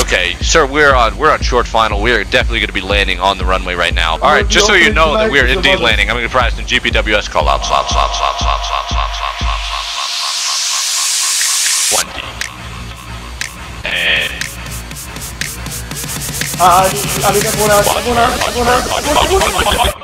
Okay, sir, we're on we're on short final. We are definitely going to be landing on the runway right now. All right, just so you know that we are indeed landing. I'm going to try some GPWS call out. Stop. Stop. Stop. Stop. Stop. slop. One D. And Ah, alika muna, muna, muna, going out.